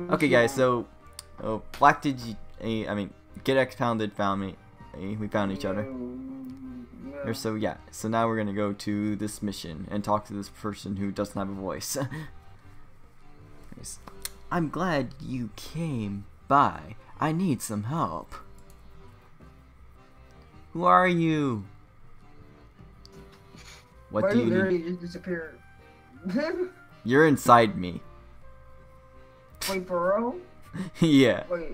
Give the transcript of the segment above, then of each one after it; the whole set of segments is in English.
Okay, guys, so oh, Black did you, eh, I mean, Get Expounded found me. eh, We found each other. Or so yeah. So now we're gonna go to this mission and talk to this person who doesn't have a voice. I'm glad you came by. I need some help. Who are you? What Why do you you need? just disappeared? You're inside me. Wait, for real? yeah. Wait.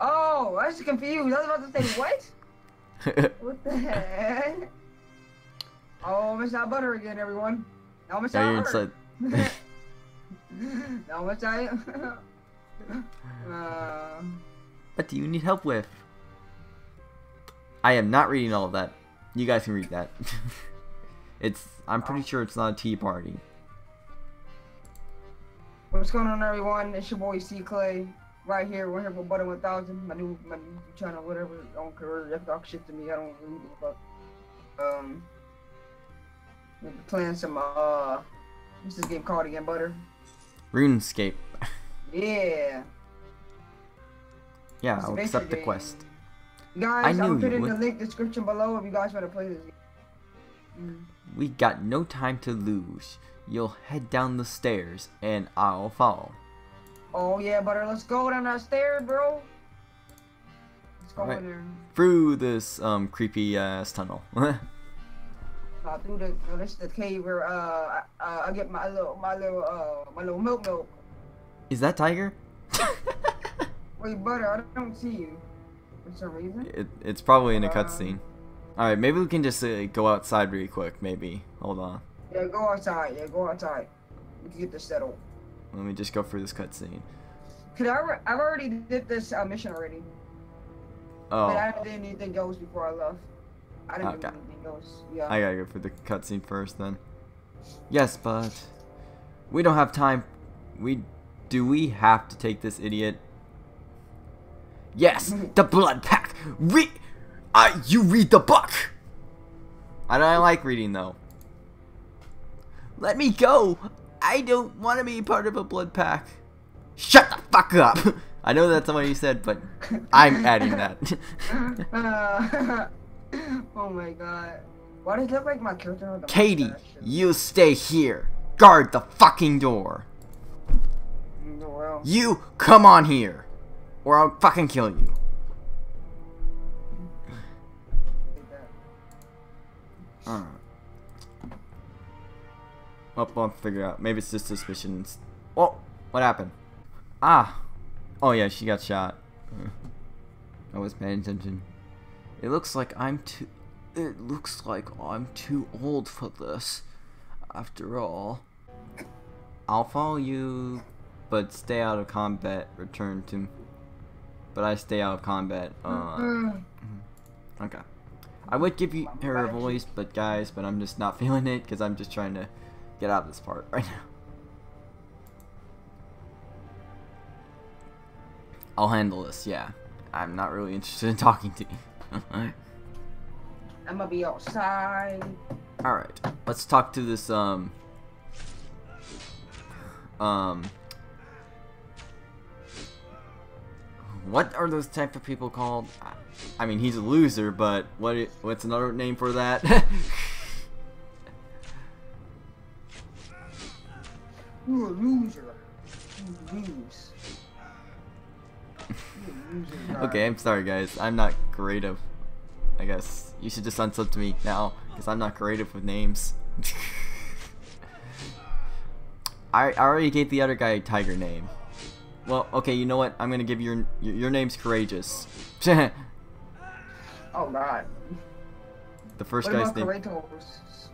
Oh, I was confused. I was about to say, what? What the heck? Oh, Miss Out Butter again, everyone. Miss now you're Out inside. Butter. now Miss Out. uh, What do you need help with? I am not reading all of that. You guys can read that. it's. I'm pretty sure it's not a tea party. What's going on, everyone? It's your boy C Clay. Right here, we're here for Butter 1000, my new, my new channel, whatever. I don't care. You talk shit to me. I don't really give a fuck. Um, we're playing some, uh, what's this game called again, Butter? RuneScape. Yeah. Yeah, I'll accept the game. quest. Guys, I gonna put in the link description below if you guys want to play this game. Mm. We got no time to lose. You'll head down the stairs, and I'll follow. Oh yeah, butter, let's go down that stairs, bro. Let's go Alright. in there. Through this um creepy ass tunnel. Uh, through the no, this is the cave where uh, I, uh, I get my little my little uh my little milk milk. Is that Tiger? Wait, butter, I don't see you for some reason. it, it's probably in a Uh, cutscene. Alright, maybe we can just uh, go outside really quick. Maybe. Hold on. Yeah, go outside. Yeah, go outside. We can get this settled. Let me just go through this cutscene. Cause I re- I've already did this uh, mission already, Oh. but I didn't do anything else before I left. I didn't Okay. do anything else. Yeah. I gotta go for the cutscene first then. Yes, but we don't have time. We do we have to take this idiot? Yes, the blood pack. Read. I you read the book. I don't like reading though. Let me go. I don't want to be part of a blood pack. Shut the fuck up. I know that's not what you said, but I'm adding that. Uh, oh my god. Why does it look like my character Katie, you stay here. Guard the fucking door. Well, You come on here, or I'll fucking kill you. Oh, I'll figure out. Maybe it's just suspicions. Oh, what happened? Ah. Oh yeah, she got shot. I was paying attention. It looks like I'm too. It looks like I'm too old for this. After all, I'll follow you, but stay out of combat. Return to. But I stay out of combat. Uh. Mm, Okay. I would give you her a voice, but guys, but I'm just not feeling it because I'm just trying to get out of this part right now. I'll handle this, yeah. I'm not really interested in talking to you. I'm gonna be outside. Alright, let's talk to this, um... Um... What are those type of people called? I- I mean, he's a loser, but what? what's another name for that? You a loser. You lose. A loser, okay, I'm sorry, guys. I'm not creative. I guess you should just unsub to me now, because I'm not creative with names. I, I already gave the other guy a tiger name. Well, okay, you know what? I'm gonna give your your, your name's courageous. Oh god. The first what guy's name. Kratos?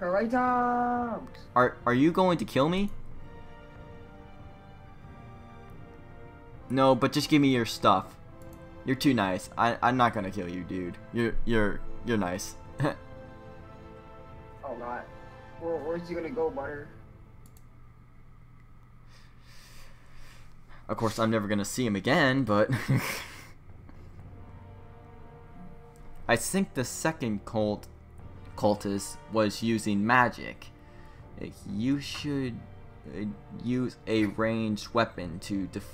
Kratos! Are are you going to kill me? No, but just give me your stuff. You're too nice. I I'm not gonna kill you, dude. You're you're you're nice. Oh god. Where, where's he gonna go, Butter? of course, I'm never gonna see him again, but I think the second cult cultist was using magic. You should uh, use a ranged weapon to def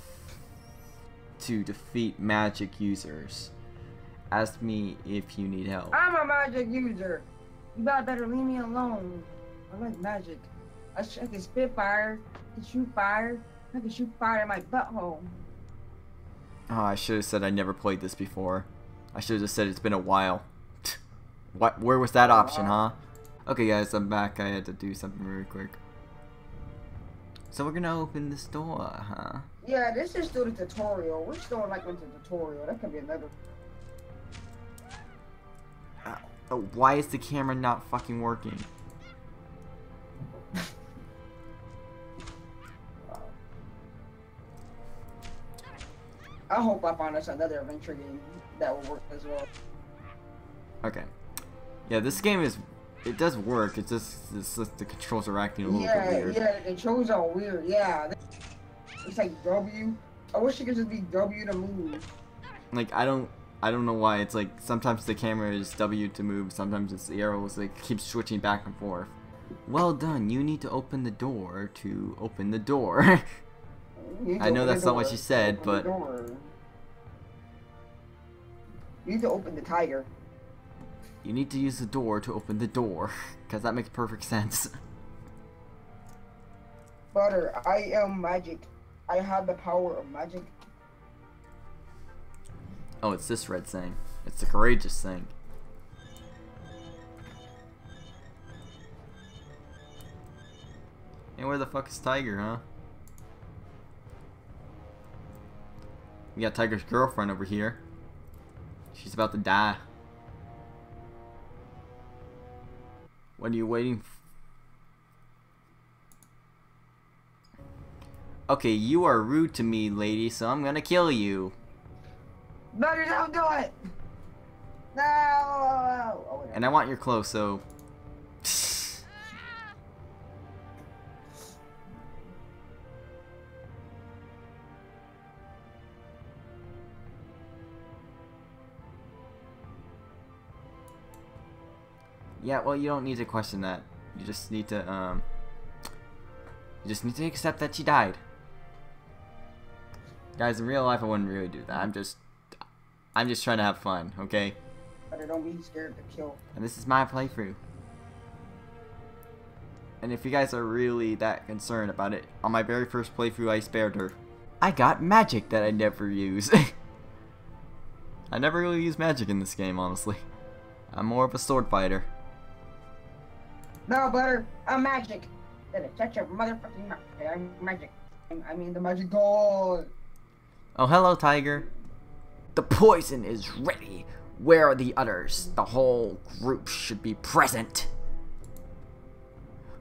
to defeat magic users. Ask me if you need help. I'm a magic user. You about better leave me alone. I like magic. I, sh- I can spit fire, I can shoot fire, I can shoot fire in my butthole. Oh, I should have said I never played this before. I should have just said it's been a while. what? Where was that option, huh? Okay, guys, I'm back. I had to do something really quick. So we're gonna open this door, huh? Yeah, this is still the tutorial. We're still like into tutorial. That could be another. Oh, why is the camera not fucking working? I hope I find us another adventure game that will work as well. Okay. Yeah, this game is. It does work. It's just, it's just the controls are acting a little yeah, bit weird. yeah, the controls are weird. Yeah, it's like W. I wish it could just be W to move. Like I don't. I don't know why. It's like sometimes the camera is W to move. Sometimes it's the arrows. Like keeps switching back and forth. Well done. You need to open the door to open the door. You I know that's not what she said, but- You need to open the tiger. you need to use the door to open the door, because that makes perfect sense. Butter, I am magic. I have the power of magic. Oh, it's this red thing. It's the courageous thing. And where the fuck is Tiger, huh? We got Tiger's girlfriend over here. She's about to die. What are you waiting f- Okay, you are rude to me, lady, so I'm gonna kill you. Butter, don't do it! No! Oh. And I want your clothes, so. Yeah, well, you don't need to question that. You just need to, um. You just need to accept that she died. Guys, in real life, I wouldn't really do that. I'm just. I'm just trying to have fun, okay? Butter, don't be scared to kill. And this is my playthrough. And if you guys are really that concerned about it, on my very first playthrough I spared her. I got magic that I never use. I never really use magic in this game, honestly. I'm more of a sword fighter. No, Butter, I'm magic. Shut your motherfucking mouth. I'm magic. I mean the magic god. Oh, hello, Tiger. The poison is ready. Where are the others? The whole group should be present.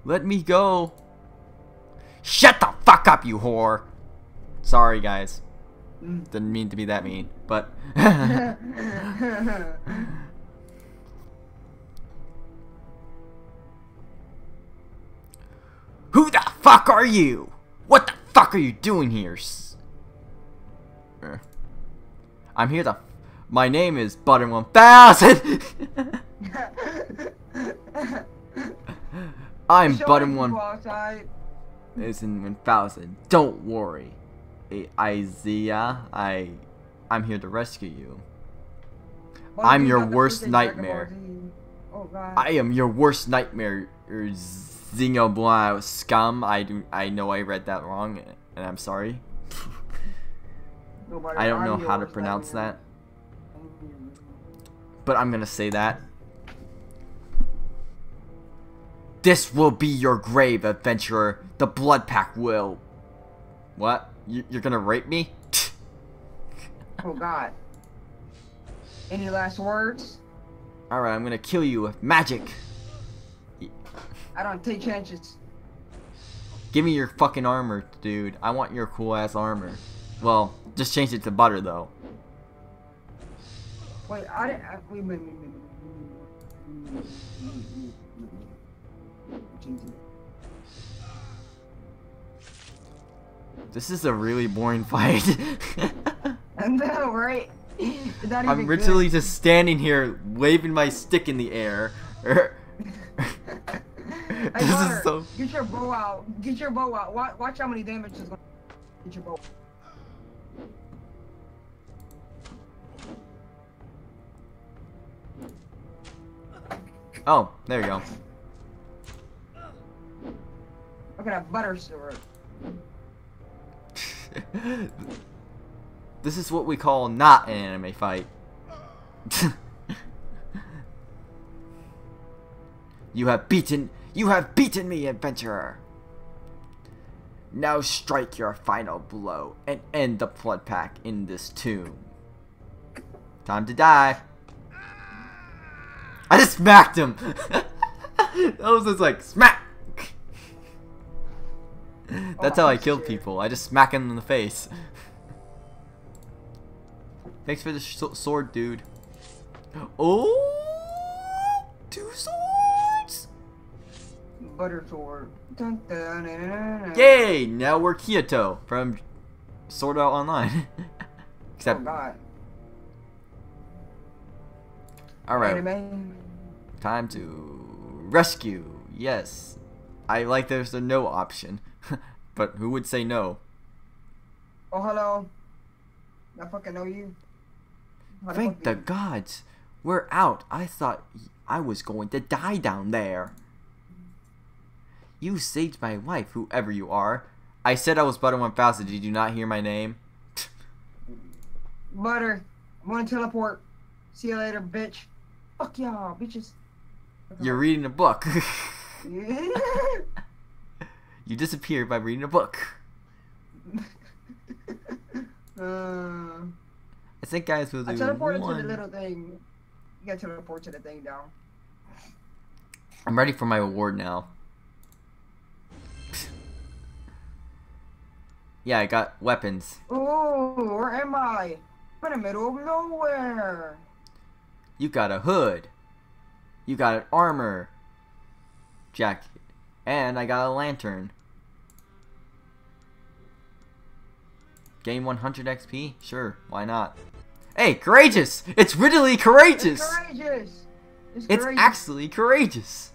Let me go. Shut the fuck up, you whore. Sorry, guys. Mm. Didn't mean to be that mean, but. Who the fuck are you? What the fuck are you doing here? I'm here to. My name is Butter 1000! I'm Showing Butter people 1 outside. is in 1000. Don't worry. Isaiah, I. I'm here to rescue you. I'm your worst nightmare. Oh god. I am your worst nightmare, Xenoblade scum. I do. I know I read that wrong, and I'm sorry. I don't know how to pronounce that, but I'm gonna say that. This will be your grave, adventurer. The Blood Pack will. What? You, you're gonna rape me? Oh god. Any last words? Alright, I'm gonna kill you with magic. I don't take chances. Give me your fucking armor, dude. I want your cool ass armor. Well, just change it to butter though. Wait, I didn't. I, wait, wait, wait, wait, wait. Change it. This is a really boring fight. I know, right? I'm literally good. just standing here waving my stick in the air. This is so- get your bow out. Get your bow out. Watch, watch how many damage is going. Get your bow. Oh, there you go. Look at that butter sword. this is what we call not an anime fight. you have beaten you have beaten me, adventurer. Now strike your final blow and end the blood pack in this tomb. Time to die. I just smacked him. that was just like smack. That's how I Oh, killed shit. people. I just smack them in the face. Thanks for the sword, dude. Oh, two swords! Butter sword. Dun, dun, dun. Yay! Now we're Kirito from Sword Art Online. Oh Except, God. All right, Anime. time to rescue. Yes, I like there's a no option, but who would say no? Oh hello. I fucking know you. How Thank the you- gods, we're out. I thought I was going to die down there. You saved my life, whoever you are. I said I was Butter 1000. Did you not hear my name? Butter. I'm gonna teleport. See you later, bitch. Fuck y'all, bitches. You're reading a book. Yeah. you disappeared by reading a book. uh, I think guys will do I teleported one. to the little thing. You gotta teleport to the thing down. I'm ready for my award now. yeah, I got weapons. Oh, where am I? I'm in the middle of nowhere. You got a hood. You got an armor jacket. And I got a lantern. Gain 100 XP? Sure, why not? Hey, courageous! It's really courageous! It's courageous. It's, It's courageous. actually courageous.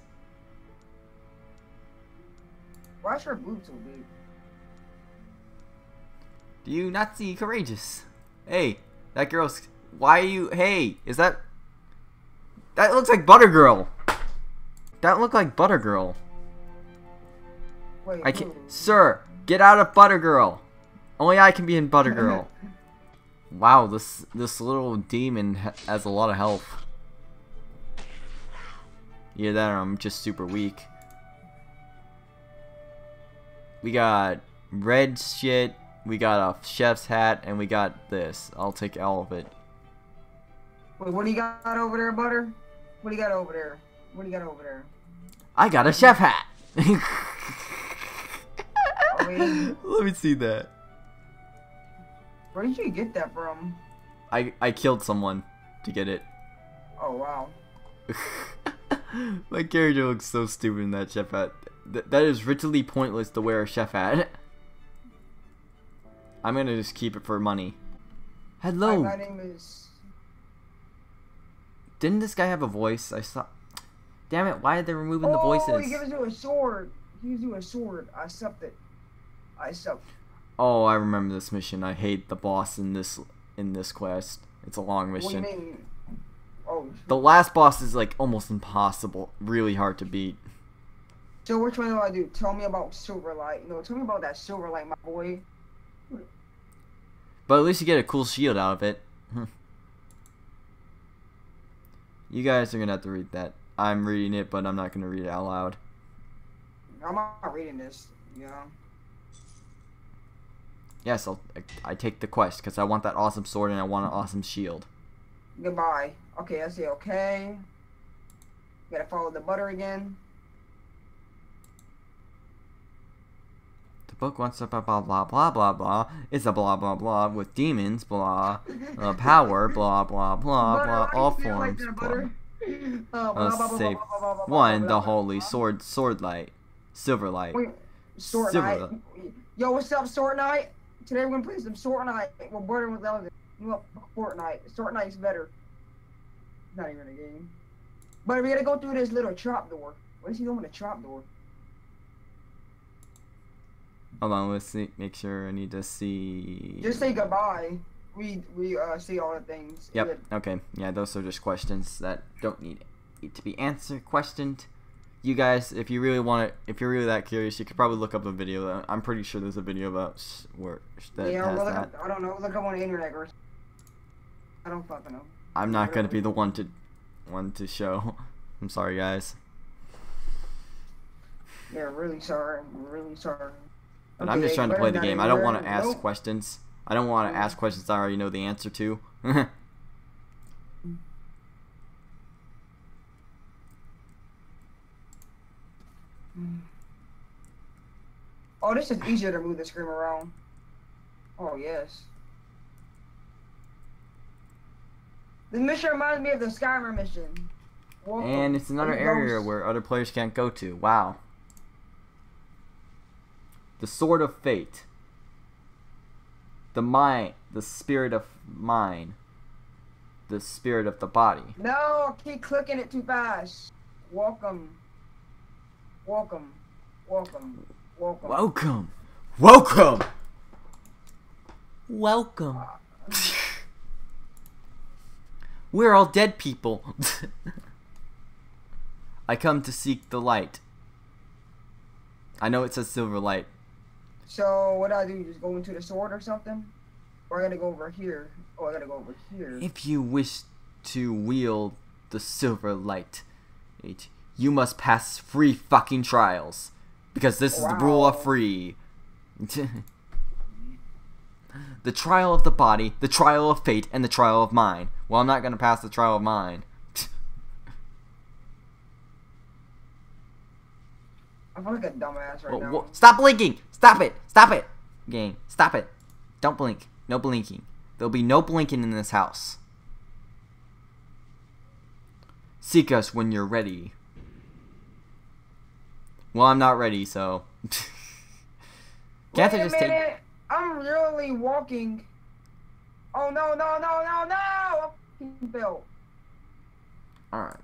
Why's your boots so big? Do you not see courageous? Hey, that girl's. Why are you? Hey, is that? That looks like Butter Girl. That looked like Butter Girl. Wait, I can't. who? Sir, get out of Butter Girl. Only I can be in Butter Girl. wow, this this little demon has a lot of health. Either that or I'm just super weak. We got red shit, we got a chef's hat, and we got this. I'll take all of it. Wait, what do you got over there, Butter? What do you got over there? What do you got over there? I got a chef hat! Oh, yeah. Let me see that. Where did you get that from? I, I killed someone to get it. Oh wow. My character looks so stupid in that chef hat. Th- that is literally pointless to wear a chef hat. I'm gonna just keep it for money. Hi, Hello. my name is. Didn't this guy have a voice? I saw. Damn it! Why are they removing the oh, voices? he gives you a sword. He gives you a sword. I sucked it. I sucked. Oh, I remember this mission. I hate the boss in this in this quest. It's a long What do you mission. mean? Oh. The last boss is like almost impossible. Really hard to beat. So which one do I do? Tell me about Silverlight. No, tell me about that Silverlight, my boy. But at least you get a cool shield out of it. you guys are gonna have to read that. I'm reading it, but I'm not gonna read it out loud. I'm not reading this. You know. Yes, I'll, I, I take the quest because I want that awesome sword and I want an awesome shield. Goodbye. Okay, I say okay. Gotta follow the butter again. Book wants to blah blah blah blah blah blah. It's a blah blah blah with demons blah, uh, power blah blah blah blah, all you feel like forms blah. Uh, Uh, blah, one, the holy sword, sword light, silver light. Sword Silver Knight. Yo, what's up, Sword Knight? Today we're gonna play some Sword Knight. We're border with Elden. You what? Fortnite. Sword Knight's better. Not even a game. But we gotta go through this little trap door. What is he doing with the trap door? Hold on, let's see. Make sure I need to see. Just say goodbye. We we uh see all the things. Yep. Okay. Yeah, those are just questions that don't need to be answered. Questioned. You guys, if you really want it, if you're really that curious, you could probably look up a video. I'm pretty sure there's a video about where that Yeah, has look that. I don't know. Look up on the internet or. I don't fucking know. I'm not gonna be the one to one to show. I'm sorry, guys. Yeah, really sorry. I'm really sorry. But I'm just trying to play the game. I don't want to ask Nope. questions. I don't want to ask mm-hmm. questions I already know the answer to. Mm. Oh, this is easier to move the screen around. Oh yes. This mission reminds me of the Skyrim mission. Welcome. and it's another area where other players can't go to. Wow. The Sword of Fate. The mind, the spirit of mine. The spirit of the body. No, keep clicking it too fast. Welcome. Welcome. Welcome. Welcome. Welcome. Welcome. Welcome. We're all dead people. I come to seek the light. I know it says silver light. So what do I do? Just go into the sword or something? Or I gotta go over here? Oh, I gotta go over here. If you wish to wield the silver light, it, you must pass free fucking trials. Because this is the rule of Wow. free. the trial of the body, the trial of fate, and the trial of mind. Well, I'm not gonna pass the trial of mind. I feel like a dumbass right Whoa, now. whoa, Stop blinking! Stop it! Stop it! Game, stop it! Don't blink. No blinking. There'll be no blinking in this house. Seek us when you're ready. Well, I'm not ready, so. Can't Wait a just take. minute. I'm really walking. Oh no no no no no! I fucking fell. Alright.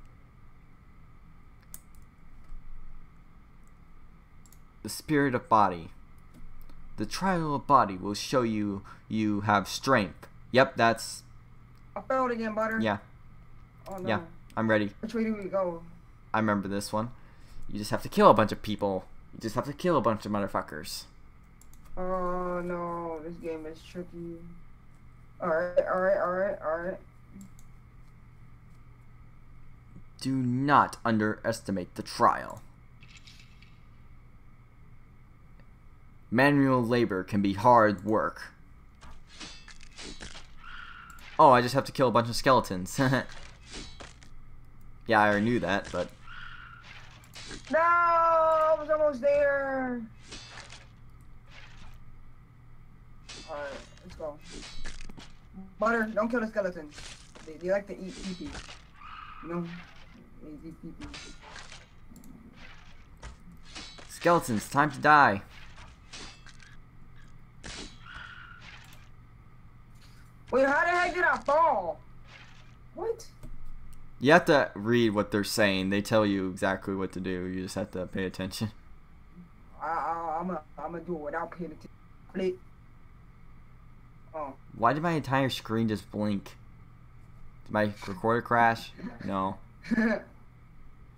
The spirit of body. The trial of body will show you you have strength. Yep, that's. I failed again, butter. Yeah, Oh no. yeah. I'm ready. Which way do we go? I remember this one. You just have to kill a bunch of people. You just have to kill a bunch of motherfuckers. Oh no, this game is tricky. Alright, alright, alright, alright. Do not underestimate the trial. Manual labor can be hard work. Oh, I just have to kill a bunch of skeletons. yeah, I already knew that, but No, I was almost there. Alright, let's go. Butter, don't kill the skeletons. They, they like to eat pee You know? They eat pee skeletons, time to die. Wait, how the heck did I fall? What? You have to read what they're saying. They tell you exactly what to do. You just have to pay attention. I, I'm gonna I'm gonna do it without paying attention. Oh. Why did my entire screen just blink? Did my recorder crash? No. I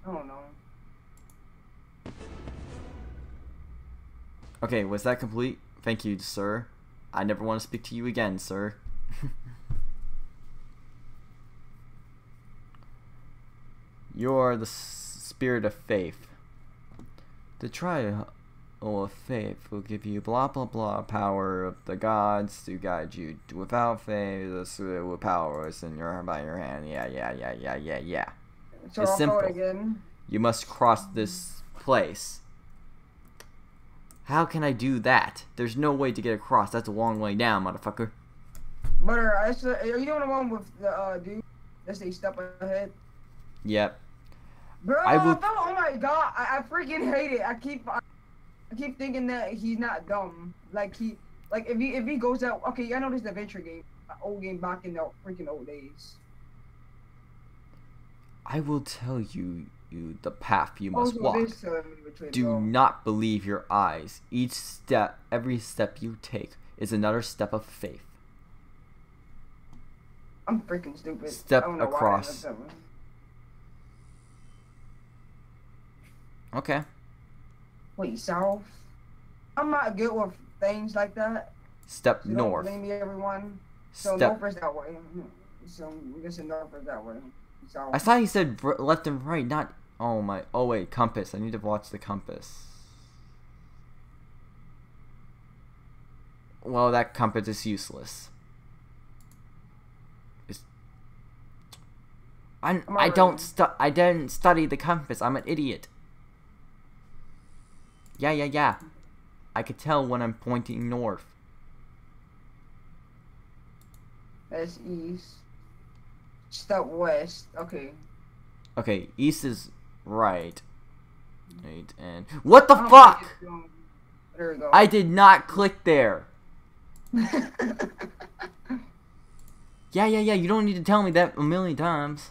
don't know. Okay, was that complete? Thank you, sir. I never want to speak to you again, sir. You're the s- spirit of faith. The trial of faith will give you blah blah blah power of the gods to guide you. Without faith, the spirit uh, will power is in your by your hand. Yeah, yeah, yeah, yeah, yeah, yeah. So It's I'll simple. again. You must cross this place. How can I do that? There's no way to get across. That's a long way down, motherfucker. Butter, uh, I uh, are you doing the one with the uh, dude that say step ahead? Yep. Bro, I will- oh my god, I, I freaking hate it. I keep, I, I keep thinking that he's not dumb. Like he, like if he if he goes out, okay, I know this is an adventure game, uh, old game back in the freaking old days. I will tell you you the path you must walk. this telling me which way to Do go. not believe your eyes. Each step, every step you take, is another step of faith. I'm freaking stupid. Step I don't know why I across. looked at me. Okay. Wait, south? I'm not good with things like that. Step So don't north. blame me, everyone. So Step. north is that way. So I'm guessing north is that way. South. I thought you said left and right, not. Oh my. Oh wait, compass. I need to watch the compass. Well, that compass is useless. I I'm I don't stu- I didn't study the compass. I'm an idiot. Yeah, yeah, yeah. I could tell when I'm pointing north. That's east. Step west. Okay. Okay, east is right. Right, and what the fuck? it's There we go. I did not click there. Yeah, yeah, yeah. You don't need to tell me that a million times.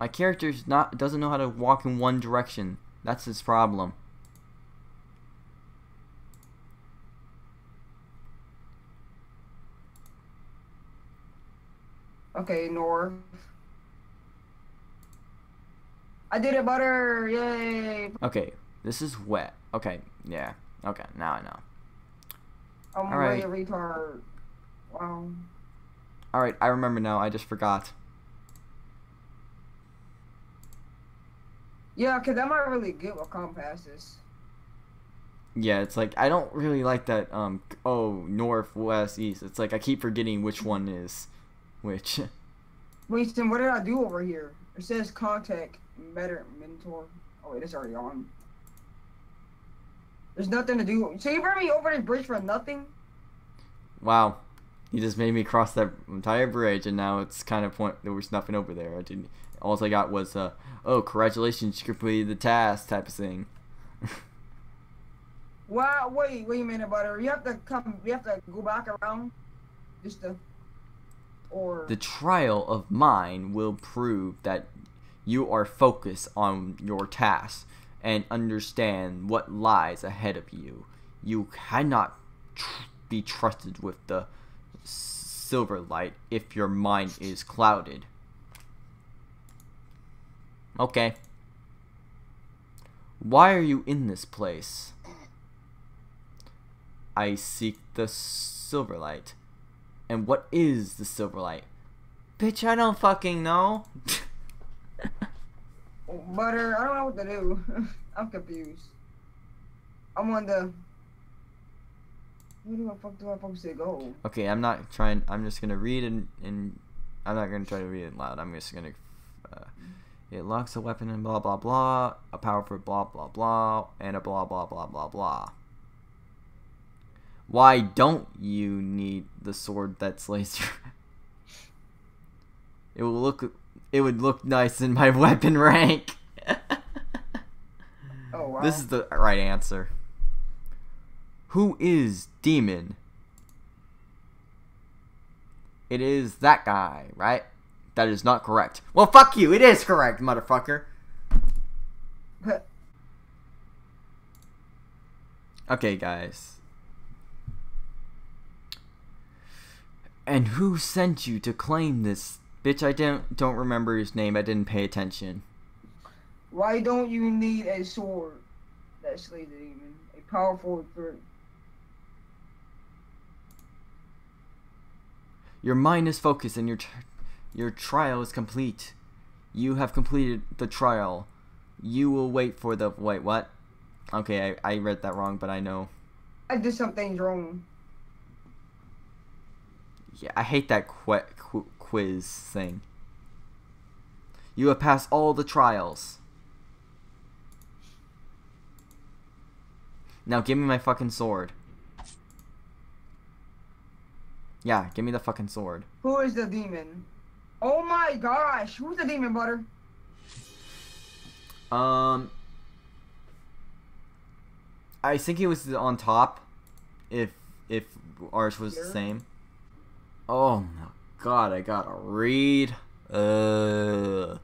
My character's not doesn't know how to walk in one direction. That's his problem. okay, north. I did it, butter! Yay! Okay, this is wet. Okay, yeah. Okay, now I know. I'm Alright. really a retard. Wow. All right, I remember now. I just forgot. Yeah, cause I'm not really good with compasses. Yeah, it's like I don't really like that. Um, oh, north, west, east. It's like I keep forgetting which one is which. Wait, then what did I do over here? It says contact better mentor. Oh wait, it's already on. There's nothing to do. So you brought me over this bridge for nothing? Wow, you just made me cross that entire bridge, and now it's kind of point. There was nothing over there. I didn't. All I got was, uh, oh, congratulations, you completed the task, type of thing. Wow, wait, wait a minute, butter. You have to come. You have to go back around, just to, or The trial of mine will prove that you are focused on your task and understand what lies ahead of you. You cannot tr- be trusted with the silver light if your mind is clouded. Okay. Why are you in this place? I seek the silver light. And what is the silver light? Bitch, I don't fucking know. butter. I don't know what to do. I'm confused. I'm on the. Where the fuck do I supposed to go? okay, I'm not trying. I'm just gonna read and and I'm not gonna try to read it loud. I'm just gonna. Uh, it locks a weapon and blah blah blah. A powerful blah blah blah and a blah blah blah blah blah. Why don't you need the sword that's laser? it will look. It would look nice in my weapon rank. Oh wow. This is the right answer. Who is Demon? It is that guy, right? That is not correct. Well, fuck you. It is correct, motherfucker. Okay, guys. And who sent you to claim this? Bitch, I don't don't remember his name. I didn't pay attention. Why don't you need a sword That's the demon? A powerful threat. Your mind is focused and your your trial is complete. You have completed the trial. You will wait for the wait what? Okay, I, I read that wrong, but I know. I did something wrong. Yeah, I hate that qu- qu- quiz thing. You have passed all the trials. Now give me my fucking sword. Yeah, give me the fucking sword. Who is the demon? Oh my gosh, who's the demon, butter? Um, I think he was on top. If if ours was Here? the same. Oh my god, I gotta read. Uh.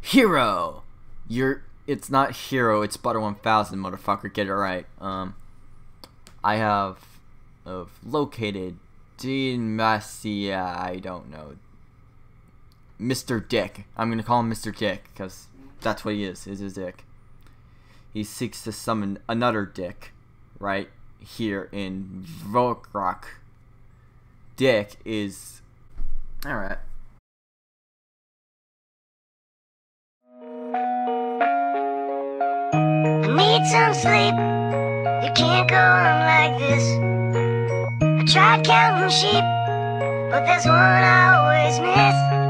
Hero, your it's not Hero, it's Butter 1000, motherfucker. Get it right. Um. I have. Of located. Demacia. I don't know. Mr. Dick. I'm gonna call him Mr. Dick, because that's what he is, is his dick. He seeks to summon another dick, right here in Varrock. Dick is. Alright. Need some sleep. You can't go on like this. I tried counting sheep, but there's one I always miss.